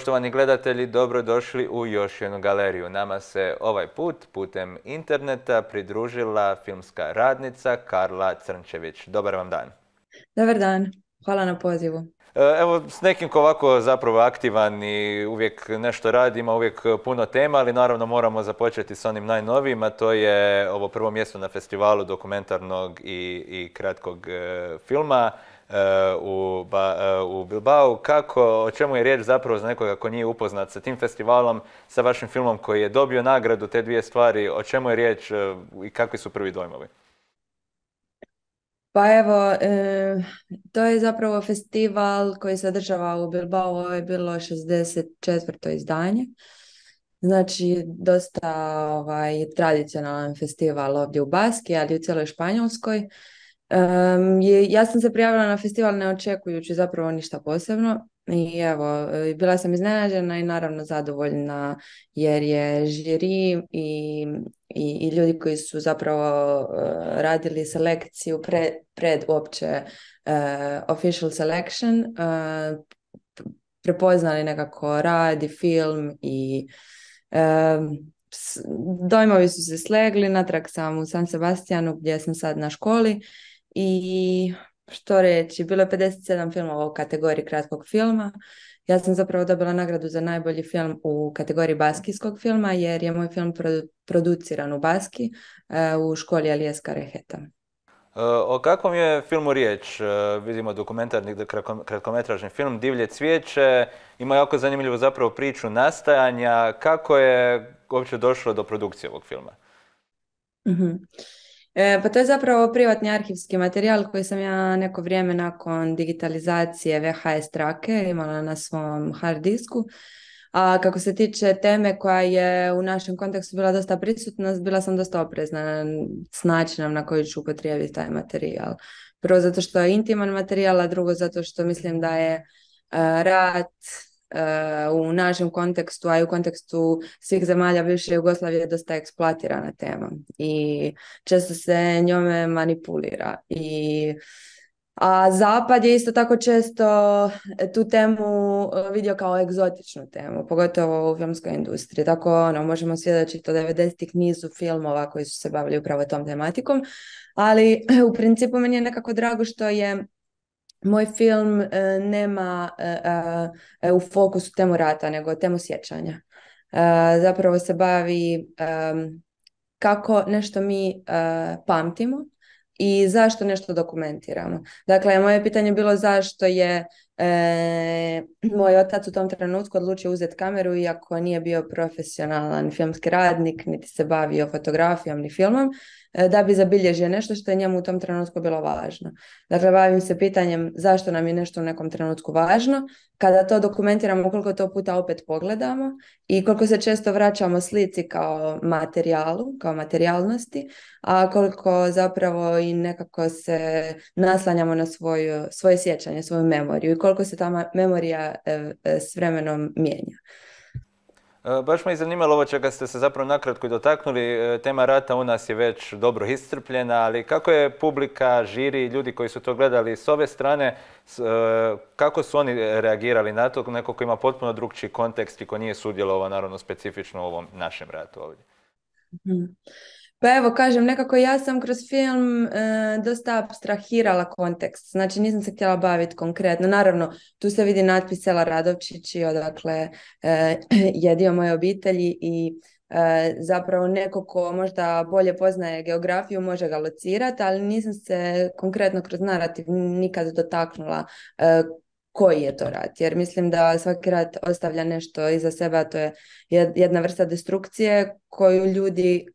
Poštovani gledatelji, dobrodošli u još jednu galeriju. Nama se ovaj put putem interneta pridružila filmska radnica Karla Crnčević. Dobar vam dan. Dobar dan, hvala na pozivu. E, evo, s nekim ko ovako zapravo aktivan i uvijek nešto radi, ima uvijek puno tema, ali naravno moramo započeti s onim najnovijim, a to je ovo prvo mjesto na festivalu dokumentarnog i, i kratkog e, filma u, ba, u Bilbao. Kako, o čemu je riječ zapravo za nekoga ko nije upoznat sa tim festivalom, sa vašim filmom koji je dobio nagradu, te dvije stvari, o čemu je riječ e, i kakvi su prvi dojmovi? Pa evo, to je zapravo festival koji se održava u Bilbao, ovo je bilo 64. izdanje. Znači, dosta ovaj, tradicionalan festival ovdje u Baski, ali u cijeloj Španjolskoj. Um, je, ja sam se prijavila na festival ne očekujući zapravo ništa posebno i evo, e, bila sam iznenađena i naravno zadovoljna jer je žiri i, i, i ljudi koji su zapravo uh, radili selekciju pre, pred uopće uh, official selection uh, prepoznali nekako rad i film i dojmovi su se slegli, natrag sam u San Sebastianu gdje sam sad na školi i što reći, bilo je 57 filmova u kategoriji kratkog filma. Ja sam zapravo dobila nagradu za najbolji film u kategoriji baskijskog filma jer je moj film produciran u Baski e, u školi Alijeska Reheta. E, o kakvom je filmu riječ? E, vidimo dokumentarni kratkometražni film Divlje cvijeće. Ima jako zanimljivu zapravo priču nastajanja. Kako je uopće došlo do produkcije ovog filma? uh E, pa to je zapravo privatni arhivski materijal koji sam ja neko vrijeme nakon digitalizacije VHS trake imala na svom hard disku. A kako se tiče teme koja je u našem kontekstu bila dosta prisutna, bila sam dosta oprezna s načinom na koji ću upotrijebiti taj materijal. Prvo zato što je intiman materijal, a drugo zato što mislim da je uh, rat u našem kontekstu, a i u kontekstu svih zemalja bivše Jugoslavije dosta eksploatirana tema i često se njome manipulira i a Zapad je isto tako često tu temu e, vidio kao egzotičnu temu, pogotovo u filmskoj industriji. Tako ono, možemo svjedočiti od 90-ih nizu filmova koji su se bavili upravo tom tematikom, ali u principu meni je nekako drago što je moj film e, nema e, e, u fokusu temu rata, nego temu sjećanja. Zapravo se bavi kako nešto mi pamtimo i zašto nešto dokumentiramo. Dakle, moje pitanje bilo zašto je moj otac u tom trenutku odlučio uzeti kameru iako nije bio profesionalan filmski radnik, niti se bavio fotografijom ni filmom. E, da bi zabilježio nešto što je njemu u tom trenutku bilo važno. Dakle, bavim se pitanjem zašto nam je nešto u nekom trenutku važno, kada to dokumentiramo, koliko to puta opet pogledamo i koliko se često vraćamo slici kao materijalu, kao materijalnosti, a koliko zapravo i nekako se naslanjamo na svoju, svoje sjećanje, svoju memoriju i koliko se ta memorija e, e, s vremenom mijenja. E, baš me zanimalo ovo čega ste se zapravo nakratko dotaknuli. E, tema rata u nas je već dobro iscrpljena, ali kako je publika, žiri, ljudi koji su to gledali s ove strane, e, kako su oni reagirali na to? Neko ko ima potpuno drugčiji kontekst i ko nije sudjelovao naravno specifično u ovom našem ratu ovdje. Mhm. Pa evo, kažem, nekako ja sam kroz film e, dosta abstrahirala kontekst, znači nisam se htjela baviti konkretno. Naravno, tu se vidi natpis Sela Radovčić i odakle e, je dio moje obitelji i e, zapravo neko ko možda bolje poznaje geografiju može ga locirati, ali nisam se konkretno kroz narativ nikad dotaknula koji je to rat, jer mislim da svaki rat ostavlja nešto iza sebe, a to je jedna vrsta destrukcije koju ljudi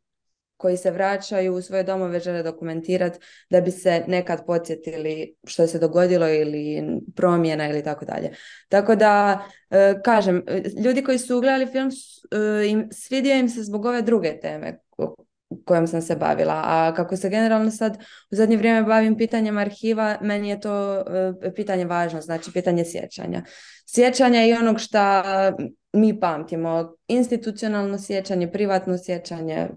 koji se vraćaju u svoje domove žele dokumentirati da bi se nekad podsjetili što se dogodilo ili promjena ili tako dalje. Tako da, e, kažem, ljudi koji su gledali film, e, svidio im se zbog ove druge teme kojom sam se bavila. A kako se generalno sad u zadnje vrijeme bavim pitanjem arhiva, meni je to e, pitanje važno, znači pitanje sjećanja. Sjećanja i onog šta mi pamtimo, institucionalno sjećanje, privatno sjećanje,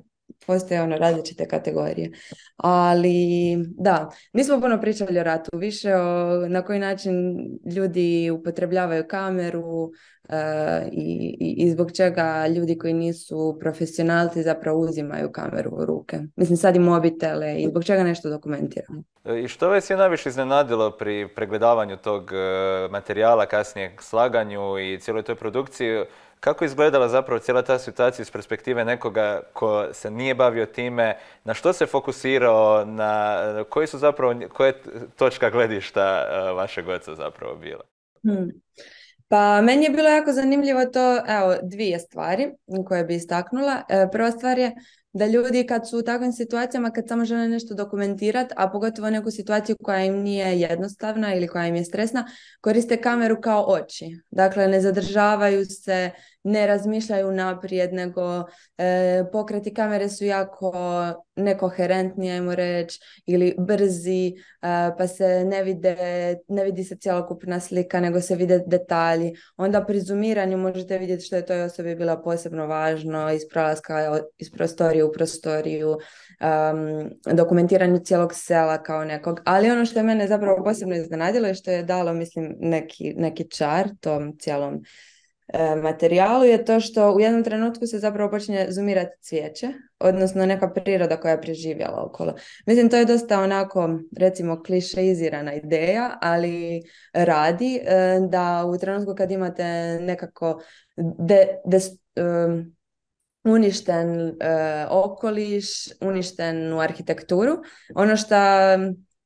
postoje ono različite kategorije. Ali da, nismo puno pričali o ratu, više o na koji način ljudi upotrebljavaju kameru e, i, i, zbog čega ljudi koji nisu profesionalci zapravo uzimaju kameru u ruke. Mislim sad i mobitele i zbog čega nešto dokumentiramo. I što vas je najviše iznenadilo pri pregledavanju tog materijala, kasnije slaganju i cijeloj toj produkciji? Kako izgledala zapravo cijela ta situacija iz perspektive nekoga ko se nije bavio time, na što se fokusirao, na koji su zapravo, koja je točka gledišta e, vašeg oca zapravo bila? Hmm. Pa meni je bilo jako zanimljivo to, evo, dvije stvari koje bi istaknula. E, prva stvar je da ljudi kad su u takvim situacijama, kad samo žele nešto dokumentirati, a pogotovo neku situaciju koja im nije jednostavna ili koja im je stresna, koriste kameru kao oči. Dakle, ne zadržavaju se, ne razmišljaju naprijed, nego e, pokreti kamere su jako nekoherentni, ajmo reći, ili brzi, e, pa se ne, vide, ne vidi se cjelokupna slika, nego se vide detalji. Onda pri zoomiranju možete vidjeti što je toj osobi bilo posebno važno, iz prostorije u prostoriju, um, dokumentiranju cijelog sela kao nekog. Ali ono što je mene zapravo posebno iznenadilo je što je dalo, mislim, neki, neki čar tom cijelom E, materijalu je to što u jednom trenutku se zapravo počinje zoomirati cvijeće, odnosno neka priroda koja je preživjela okolo. Mislim, to je dosta onako, recimo, klišeizirana ideja, ali radi e, da u trenutku kad imate nekako de, uništen e, okoliš, uništenu arhitekturu, ono što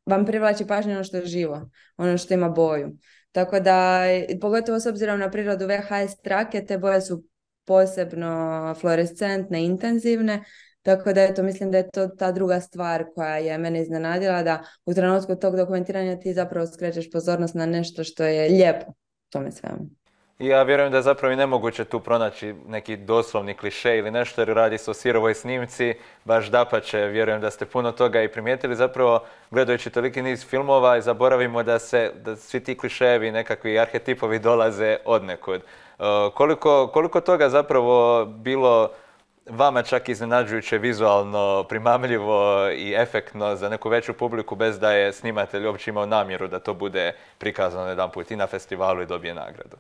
vam privlači pažnju ono što je živo, ono što ima boju. Tako da, pogotovo s obzirom na prirodu VHS trake, te boje su posebno fluorescentne, intenzivne, tako da eto, mislim da je to ta druga stvar koja je mene iznenadila, da u trenutku tog dokumentiranja ti zapravo skrećeš pozornost na nešto što je lijepo tome svemu. Ja vjerujem da je zapravo i nemoguće tu pronaći neki doslovni kliše ili nešto jer radi se o sirovoj snimci, baš dapače, vjerujem da ste puno toga i primijetili zapravo gledajući toliki niz filmova i zaboravimo da se, da svi ti kliševi, nekakvi arhetipovi dolaze od nekud. E, koliko, koliko toga zapravo bilo vama čak iznenađujuće vizualno, primamljivo i efektno za neku veću publiku bez da je snimatelj uopće imao namjeru da to bude prikazano jedan put i na festivalu i dobije nagradu.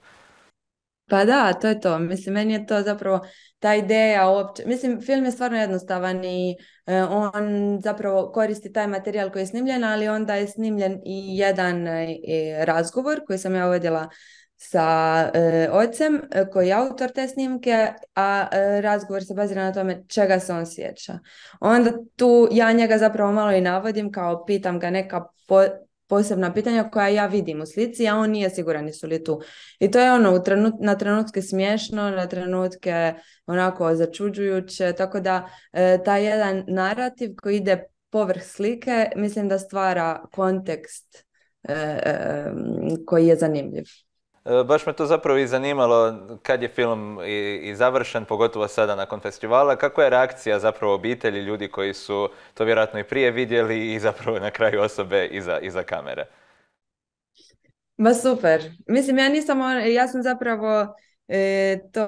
Pa da, to je to. Mislim, meni je to zapravo ta ideja uopće. Mislim, film je stvarno jednostavan i e, on zapravo koristi taj materijal koji je snimljen, ali onda je snimljen i jedan e, razgovor koji sam ja uvedila sa e, ocem koji je autor te snimke, a razgovor se bazira na tome čega se on sjeća. Onda tu ja njega zapravo malo i navodim kao pitam ga neka po, posebna pitanja koja ja vidim u slici, a on nije siguran nisu li tu. I to je ono trenut, na trenutke smiješno, na trenutke onako začuđujuće, tako da e, taj jedan narativ koji ide povrh slike, mislim da stvara kontekst e, e, koji je zanimljiv. E, baš me to zapravo i zanimalo kad je film i, završen, pogotovo sada nakon festivala, kako je reakcija zapravo obitelji, ljudi koji su to vjerojatno i prije vidjeli i zapravo na kraju osobe iza, iza kamere? Ma super. Mislim, ja nisam, ja sam zapravo e, to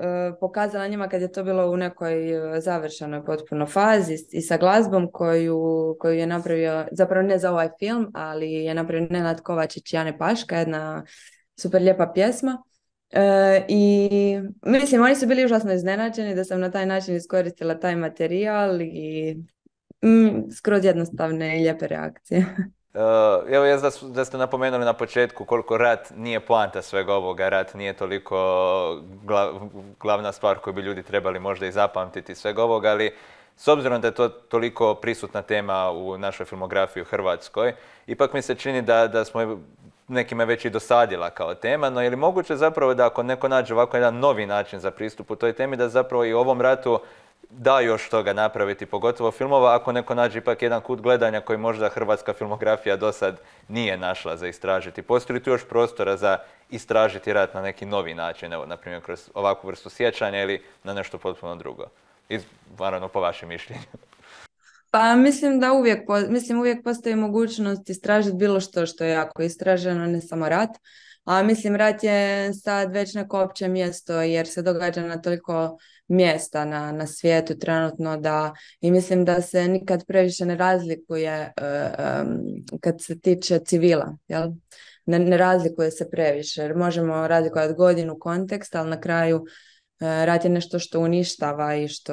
e, pokazala njima kad je to bilo u nekoj završenoj potpuno fazi i sa glazbom koju, koju je napravio, zapravo ne za ovaj film, ali je napravio Nenad Kovačić i Jane Paška, jedna super lijepa pjesma. E, I mislim, oni su bili užasno iznenađeni da sam na taj način iskoristila taj materijal i mm, skroz jednostavne i lijepe reakcije. Uh, evo ja da ste napomenuli na početku koliko rat nije poanta svega ovoga, rat nije toliko glavna stvar koju bi ljudi trebali možda i zapamtiti svega ovoga, ali s obzirom da je to toliko prisutna tema u našoj filmografiji u Hrvatskoj, ipak mi se čini da, da smo nekime već i dosadila kao tema, no je li moguće zapravo da ako neko nađe ovako jedan novi način za pristup u toj temi, da zapravo i u ovom ratu da još toga napraviti, pogotovo filmova, ako neko nađe ipak jedan kut gledanja koji možda hrvatska filmografija do sad nije našla za istražiti. Postoji li tu još prostora za istražiti rat na neki novi način, evo, na primjer, kroz ovakvu vrstu sjećanja ili na nešto potpuno drugo? I, po vašem mišljenju. Pa mislim da uvijek, mislim uvijek postoji mogućnost istražiti bilo što što je jako istraženo, ne samo rat. A mislim rat je sad već neko opće mjesto jer se događa na toliko mjesta na, na svijetu trenutno da i mislim da se nikad previše ne razlikuje kad se tiče civila. Jel? Ne, ne razlikuje se previše. Jer možemo razlikovati godinu kontekst, ali na kraju rat je nešto što uništava i što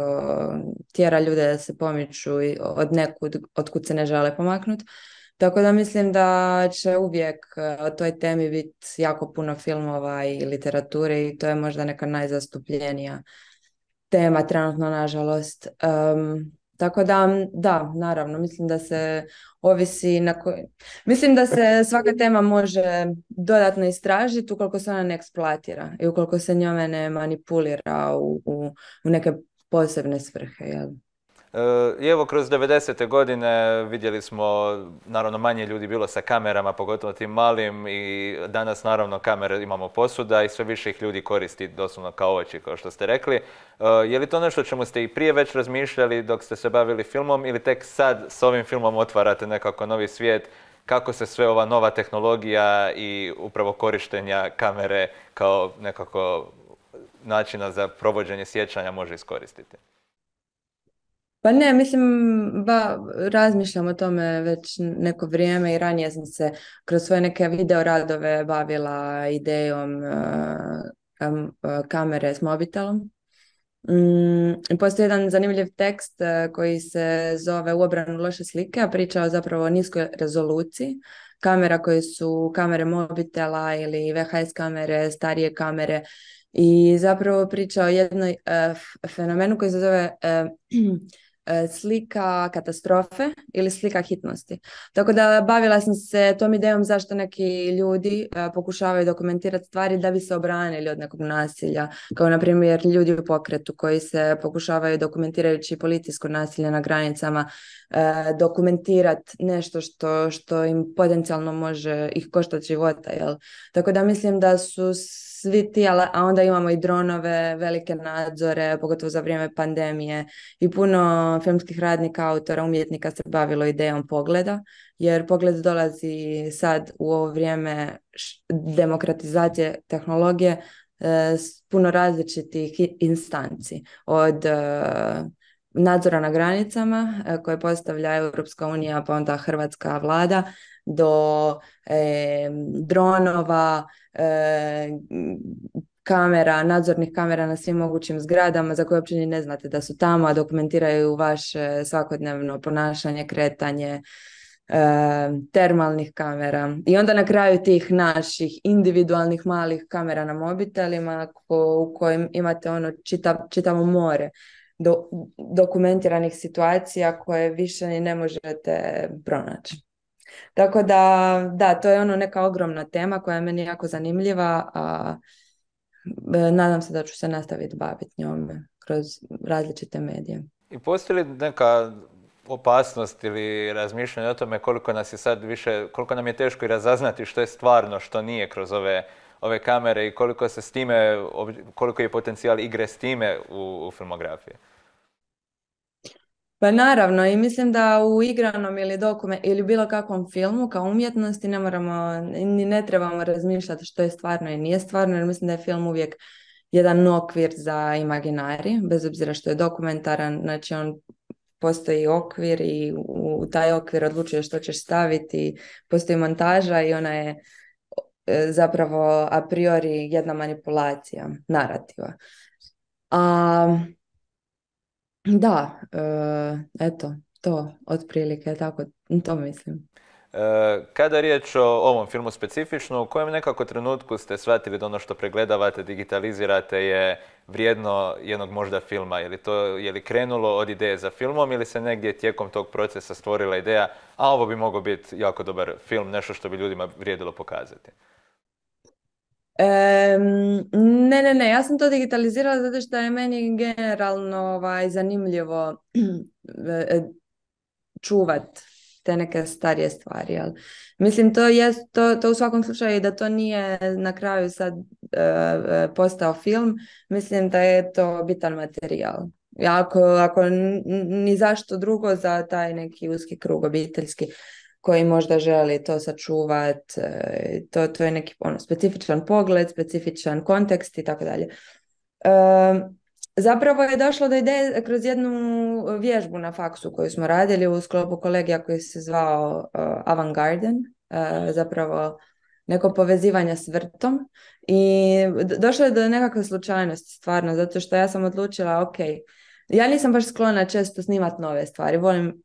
tjera ljude da se pomiču od nekud od kud se ne žele pomaknuti. Tako da mislim da će uvijek e, o toj temi biti jako puno filmova i literature i to je možda neka najzastupljenija tema trenutno, nažalost. Um, tako da, da, naravno, mislim da se ovisi na koji... Mislim da se svaka tema može dodatno istražiti ukoliko se ona ne eksploatira i ukoliko se njome ne manipulira u, u, u neke posebne svrhe. Jel? I evo, kroz 90. godine vidjeli smo, naravno manje ljudi bilo sa kamerama, pogotovo tim malim i danas naravno kamere imamo posuda i sve više ih ljudi koristi doslovno kao oči, kao što ste rekli. E, je li to nešto čemu ste i prije već razmišljali dok ste se bavili filmom ili tek sad s ovim filmom otvarate nekako novi svijet kako se sve ova nova tehnologija i upravo korištenja kamere kao nekako načina za provođenje sjećanja može iskoristiti? Pa ne, mislim, ba, razmišljam o tome već neko vrijeme i ranije sam se kroz svoje neke video radove bavila idejom uh, kamere s mobitelom. Mm, postoji jedan zanimljiv tekst uh, koji se zove U obranu loše slike, a priča o zapravo niskoj rezoluciji. Kamera koje su kamere mobitela ili VHS kamere, starije kamere i zapravo priča o jednoj uh, fenomenu koji se zove slika katastrofe ili slika hitnosti. Tako da bavila sam se tom idejom zašto neki ljudi e, pokušavaju dokumentirati stvari da bi se obranili od nekog nasilja, kao na primjer ljudi u pokretu koji se pokušavaju dokumentirajući policijsko nasilje na granicama e, dokumentirati nešto što, što im potencijalno može ih koštati života. Jel? Tako da mislim da su svi ti, a onda imamo i dronove, velike nadzore, pogotovo za vrijeme pandemije i puno filmskih radnika, autora, umjetnika se bavilo idejom pogleda, jer pogled dolazi sad u ovo vrijeme demokratizacije tehnologije e, s puno različitih instanci, od e, nadzora na granicama e, koje postavlja Europska unija pa onda Hrvatska vlada do dronova, kamera, nadzornih kamera na svim mogućim zgradama za koje uopće ni ne znate da su tamo, a dokumentiraju vaše svakodnevno ponašanje, kretanje, termalnih kamera. I onda na kraju tih naših individualnih malih kamera na mobitelima u kojim imate ono čitav, čitavo more do, dokumentiranih situacija koje više ni ne možete pronaći. Tako da, da, to je ono neka ogromna tema koja je meni jako zanimljiva, a e, nadam se da ću se nastaviti baviti njome kroz različite medije. I postoji li neka opasnost ili razmišljanje o tome koliko nas je sad više, koliko nam je teško i razaznati što je stvarno, što nije kroz ove, ove kamere i koliko se s time, koliko je potencijal igre s time u, u filmografiji? Pa naravno i mislim da u igranom ili dokument ili bilo kakvom filmu kao umjetnosti ne moramo ni ne trebamo razmišljati što je stvarno i nije stvarno jer mislim da je film uvijek jedan okvir za imaginari bez obzira što je dokumentaran znači on postoji okvir i u taj okvir odlučuje što ćeš staviti postoji montaža i ona je e, zapravo a priori jedna manipulacija narativa. A da, e, eto, to otprilike, tako, to mislim. E, kada je riječ o ovom filmu specifično, u kojem nekako trenutku ste shvatili da ono što pregledavate, digitalizirate je vrijedno jednog možda filma? Je li to je li krenulo od ideje za filmom ili se negdje tijekom tog procesa stvorila ideja, a ovo bi mogao biti jako dobar film, nešto što bi ljudima vrijedilo pokazati? Ne, ne, ne, ja sam to digitalizirala zato što je meni generalno ovaj, zanimljivo e, čuvat te neke starije stvari. Mislim, to, je, to, to u svakom slučaju da to nije na kraju sad e, e, postao film, mislim da je to bitan materijal. Ako, ako ni zašto drugo za taj neki uski krug obiteljski koji možda želi to sačuvat, e, to, to je neki ono, specifičan pogled, specifičan kontekst i tako dalje. E, Zapravo je došlo do ideje kroz jednu vježbu na faksu koju smo radili u sklopu kolegija koji se zvao uh, Avant Garden, uh, zapravo neko povezivanje s vrtom i došlo je do nekakve slučajnosti stvarno, zato što ja sam odlučila, ok, ja nisam baš sklona često snimat nove stvari, volim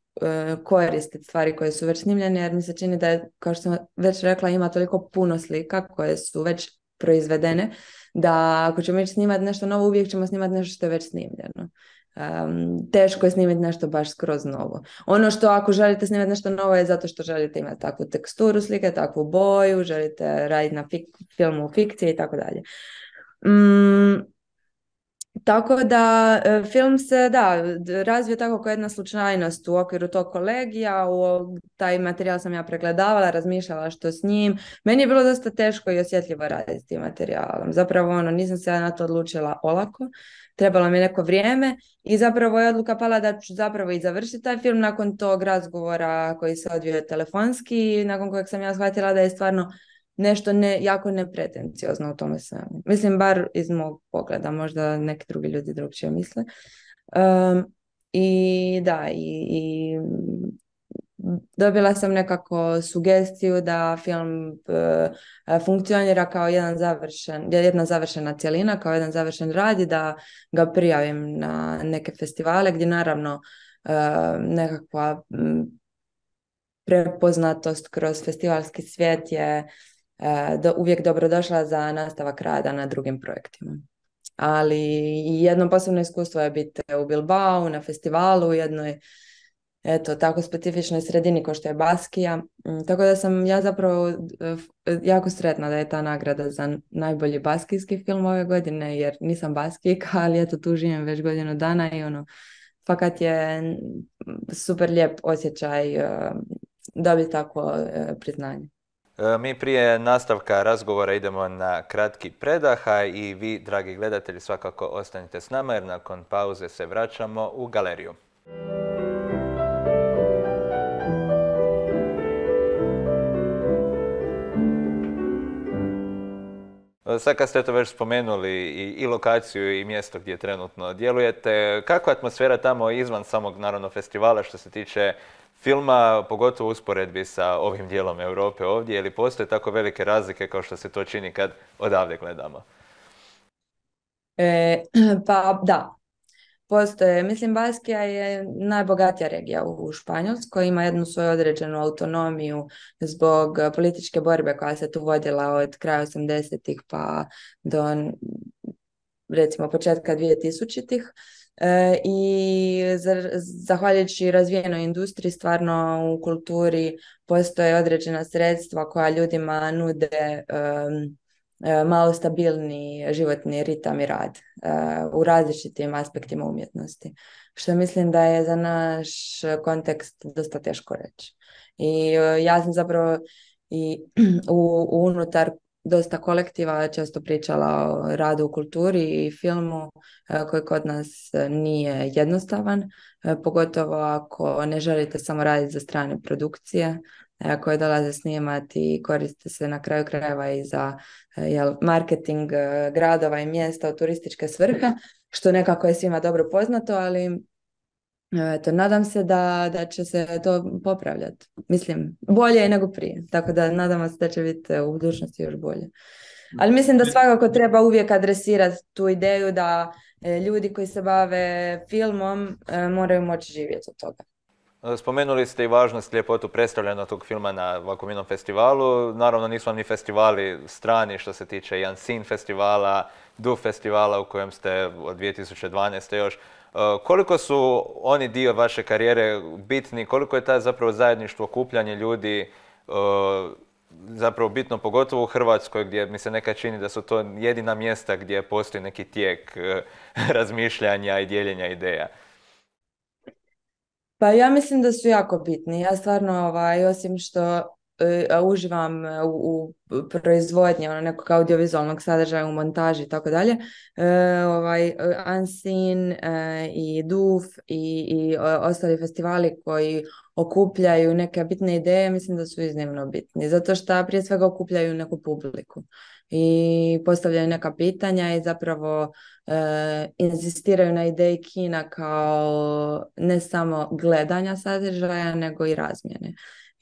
koristiti stvari koje su već snimljene jer mi se čini da je, kao što sam već rekla, ima toliko puno slika koje su već proizvedene da ako ćemo ići snimati nešto novo, uvijek ćemo snimati nešto što je već snimljeno. Um, teško je snimiti nešto baš skroz novo. Ono što ako želite snimati nešto novo je zato što želite imati takvu teksturu slike, takvu boju, želite raditi na fik- filmu u fikciji i tako dalje. Mm, tako da e, film se da razvio tako kao jedna slučajnost u okviru tog kolegija, u taj materijal sam ja pregledavala, razmišljala što s njim. Meni je bilo dosta teško i osjetljivo raditi s tim materijalom. Zapravo ono, nisam se na to odlučila olako, trebalo mi neko vrijeme i zapravo je odluka pala da ću zapravo i završiti taj film nakon tog razgovora koji se odvio telefonski, nakon kojeg sam ja shvatila da je stvarno nešto ne, jako nepretenciozno u tome svemu. Mislim, bar iz mog pogleda, možda neki drugi ljudi drugčije misle. Um, I da, i, i dobila sam nekako sugestiju da film uh, funkcionira kao jedan završen, jedna završena cjelina, kao jedan završen rad i da ga prijavim na neke festivale gdje naravno uh, nekakva prepoznatost kroz festivalski svijet je do, uvijek dobrodošla za nastavak rada na drugim projektima. Ali jedno posebno iskustvo je biti u Bilbao, na festivalu, u jednoj eto, tako specifičnoj sredini kao što je Baskija. Mm, tako da sam ja zapravo e, jako sretna da je ta nagrada za najbolji baskijski film ove godine, jer nisam baskijka, ali eto tu živim već godinu dana i ono, fakat je super lijep osjećaj dobiti takvo priznanje. E, mi prije nastavka razgovora idemo na kratki predaha i vi, dragi gledatelji, svakako ostanite s nama jer nakon pauze se vraćamo u galeriju. Sad kad ste to već spomenuli i, i, lokaciju i mjesto gdje trenutno djelujete, kakva atmosfera tamo izvan samog naravno festivala što se tiče filma, pogotovo usporedbi sa ovim dijelom Europe ovdje, ili postoje tako velike razlike kao što se to čini kad odavde gledamo? E, pa da, postoje. Mislim, Baskija je najbogatija regija u Španjolskoj, ima jednu svoju određenu autonomiju zbog političke borbe koja se tu vodila od kraja 80-ih pa do recimo početka 2000-ih. E, i zahvaljujući razvijenoj industriji stvarno u kulturi postoje određena sredstva koja ljudima nude malo stabilni životni ritam i rad e, u različitim aspektima umjetnosti. Što mislim da je za naš kontekst dosta teško reći. I ja sam zapravo i u, unutar dosta kolektiva često pričala o radu u kulturi i filmu e, koji kod nas nije jednostavan, e, pogotovo ako ne želite samo raditi za strane produkcije e, koje dolaze snimati i koriste se na kraju krajeva i za jel, marketing gradova i mjesta u turističke svrhe, što nekako je svima dobro poznato, ali Eto, nadam se da, da će se to popravljati. Mislim, bolje je nego prije. Tako da nadam se da će biti u budućnosti još bolje. Ali mislim da svakako treba uvijek adresirati tu ideju da e, ljudi koji se bave filmom e, moraju moći živjeti od toga. Spomenuli ste i važnost ljepotu predstavljanja tog filma na ovakvom festivalu. Naravno nisu vam ni festivali strani što se tiče Jansin festivala, Du festivala u kojem ste od 2012. još. E, koliko su oni dio vaše karijere bitni, koliko je ta zapravo zajedništvo, okupljanje ljudi e, zapravo bitno, pogotovo u Hrvatskoj gdje mi se nekad čini da su to jedina mjesta gdje postoji neki tijek e, razmišljanja i dijeljenja ideja? Pa ja mislim da su jako bitni. Ja stvarno, ovaj, osim što uživam u, u proizvodnji ono, nekog audiovizualnog sadržaja u montaži i tako dalje. Ovaj, Unseen i DUF i, i ostali festivali koji okupljaju neke bitne ideje, mislim da su iznimno bitni. Zato što prije svega okupljaju neku publiku i postavljaju neka pitanja i zapravo e, inzistiraju na ideji kina kao ne samo gledanja sadržaja, nego i razmjene.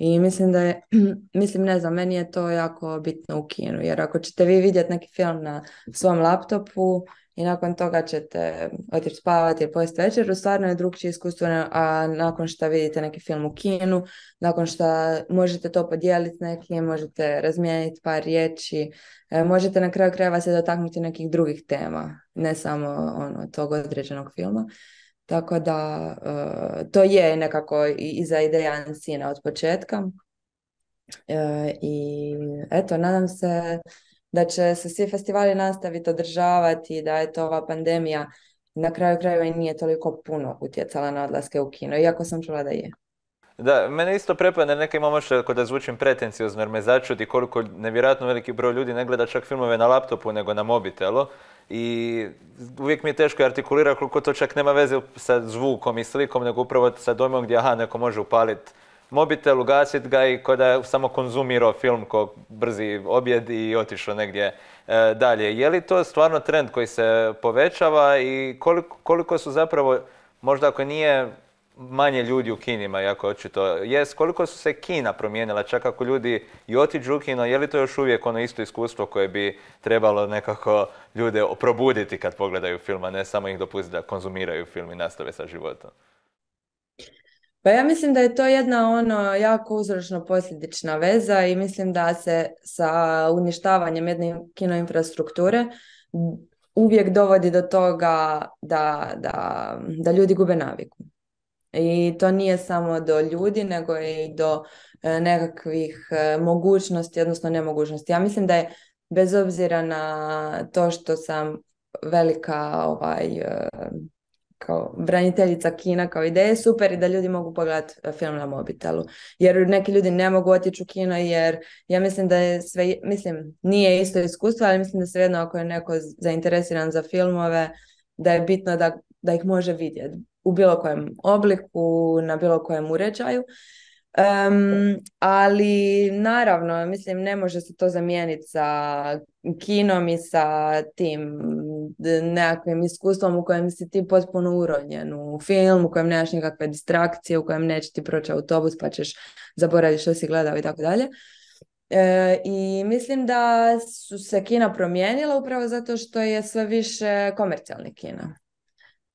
I mislim da je, mislim ne znam, meni je to jako bitno u kinu, jer ako ćete vi vidjeti neki film na svom laptopu i nakon toga ćete otići spavati ili pojesti večeru, stvarno je drugčije iskustvo, a nakon što vidite neki film u kinu, nakon što možete to podijeliti nekim, možete razmijeniti par riječi, e, možete na kraju krajeva se dotaknuti nekih drugih tema, ne samo ono, tog određenog filma. Tako da e, to je nekako iza ideja sina od početka. E, I eto, nadam se da će se svi festivali nastaviti održavati, da je to ova pandemija na kraju krajeva i nije toliko puno utjecala na odlaske u kino, iako sam čula da je. Da, mene isto prepada, neka što da zvučim pretenciozno jer me začudi koliko nevjerojatno veliki broj ljudi ne gleda čak filmove na laptopu nego na mobitelu i uvijek mi je teško artikulirati koliko to čak nema veze sa zvukom i slikom nego upravo sa dojmom gdje aha, neko može upaliti mobitel, ugasit ga i ko da samo konzumirao film ko brzi objed i otišao negdje e, dalje. Je li to stvarno trend koji se povećava i koliko, koliko su zapravo, možda ako nije manje ljudi u kinima, jako očito jest, koliko su se kina promijenila, čak ako ljudi i otiđu u kino, je li to još uvijek ono isto iskustvo koje bi trebalo nekako ljude probuditi kad pogledaju film, a ne samo ih dopustiti da konzumiraju film i nastave sa životom? Pa ja mislim da je to jedna ono jako uzročno posljedična veza i mislim da se sa uništavanjem jedne kino infrastrukture uvijek dovodi do toga da, da, da ljudi gube naviku. I to nije samo do ljudi, nego i do e, nekakvih e, mogućnosti, odnosno nemogućnosti. Ja mislim da je bez obzira na to što sam velika ovaj, e, kao braniteljica kina kao ideje super i da ljudi mogu pogledati film na mobitelu. Jer neki ljudi ne mogu otići u kino jer ja mislim da je sve, mislim, nije isto iskustvo, ali mislim da svejedno ako je neko zainteresiran za filmove, da je bitno da, da ih može vidjeti u bilo kojem obliku, na bilo kojem uređaju. Um, ali naravno, mislim, ne može se to zamijeniti sa kinom i sa tim nekakvim iskustvom u kojem si ti potpuno uronjen u film, u kojem nemaš nikakve distrakcije, u kojem neće ti proći autobus pa ćeš zaboraviti što si gledao i tako dalje. E, I mislim da su se kina promijenila upravo zato što je sve više komercijalni kina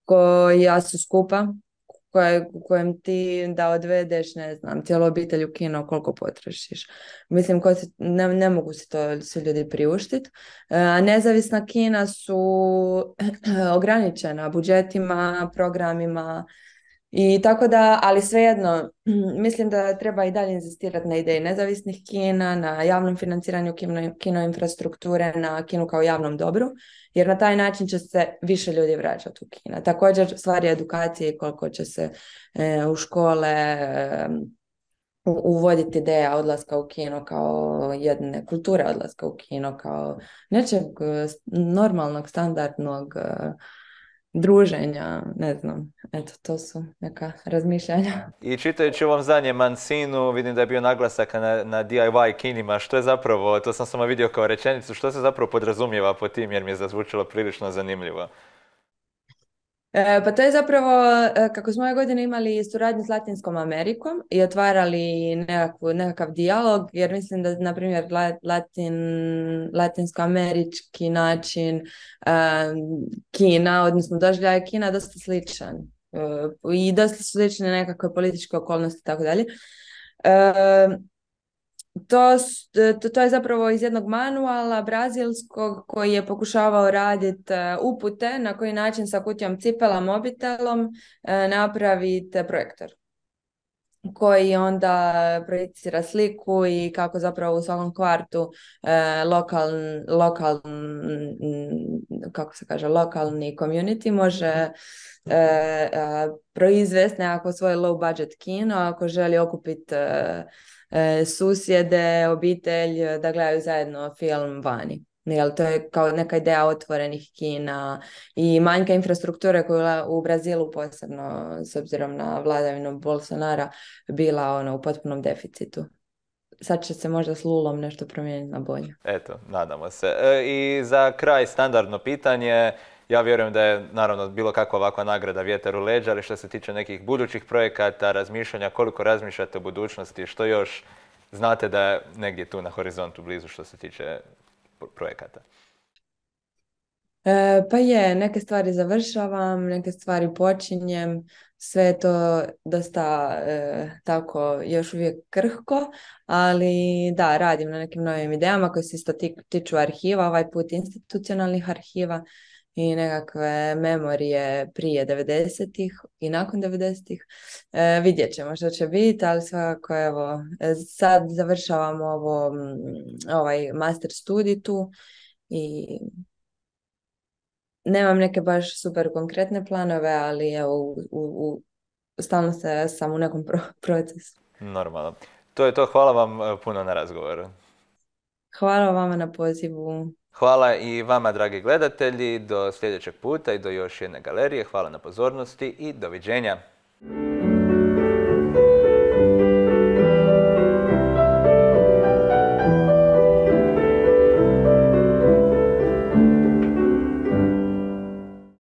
koja su skupa, koje, kojem ti da odvedeš, ne znam, cijelu obitelj u kino koliko potrošiš. Mislim, ko ne, ne mogu se to svi ljudi priuštiti. E, nezavisna kina su ograničena budžetima, programima, i tako da, ali svejedno, mislim da treba i dalje inzistirati na ideji nezavisnih kina, na javnom financiranju kino, kino infrastrukture, na kinu kao javnom dobru, jer na taj način će se više ljudi vraćati u kina. Također stvari edukacije koliko će se e, u škole e, uvoditi ideja odlaska u kino kao jedne kulture odlaska u kino, kao nečeg e, normalnog, standardnog druženja, ne znam, eto, to su neka razmišljanja. I čitajući ovom zadnjem Mancinu, vidim da je bio naglasak na, na DIY kinima, što je zapravo, to sam samo vidio kao rečenicu, što se zapravo podrazumijeva po tim, jer mi je zazvučilo prilično zanimljivo. E, pa to je zapravo, e, kako smo ove godine imali suradnju s Latinskom Amerikom i otvarali nekakvu, nekakav dijalog, jer mislim da, na primjer, Latin, latinsko-američki način e, Kina, odnosno doživljaje Kina, dosta sličan. I dosta slične nekakve političke okolnosti i tako dalje to, to, to je zapravo iz jednog manuala brazilskog koji je pokušavao raditi e, upute na koji način sa kutijom cipela, mobitelom e, napraviti projektor. koji onda projicira sliku i kako zapravo u svakom kvartu e, lokal, lokal, kako se kaže, lokalni community može e, e, proizvesti nekako svoje low budget kino ako želi okupiti e, e, susjede, obitelj da gledaju zajedno film vani. Jel, to je kao neka ideja otvorenih kina i manjka infrastrukture koja u Brazilu posebno s obzirom na vladavinu Bolsonara bila ono, u potpunom deficitu. Sad će se možda s Lulom nešto promijeniti na bolje. Eto, nadamo se. E, I za kraj standardno pitanje. Ja vjerujem da je naravno bilo kakva ovakva nagrada vjetar u leđa, ali što se tiče nekih budućih projekata, razmišljanja, koliko razmišljate o budućnosti, što još znate da je negdje tu na horizontu blizu što se tiče projekata? E, pa je, neke stvari završavam, neke stvari počinjem, sve je to dosta e, tako još uvijek krhko, ali da, radim na nekim novim idejama koje se isto tiču arhiva, ovaj put institucionalnih arhiva i nekakve memorije prije 90-ih i nakon 90-ih. E, vidjet ćemo što će biti, ali svakako evo, sad završavamo ovo, ovaj master studij tu i nemam neke baš super konkretne planove, ali evo, u, u, stalno se sam u nekom procesu. Normalno. To je to. Hvala vam e, puno na razgovoru. Hvala vama na pozivu. Hvala i vama, dragi gledatelji, do sljedećeg puta i do još jedne galerije. Hvala na pozornosti i doviđenja.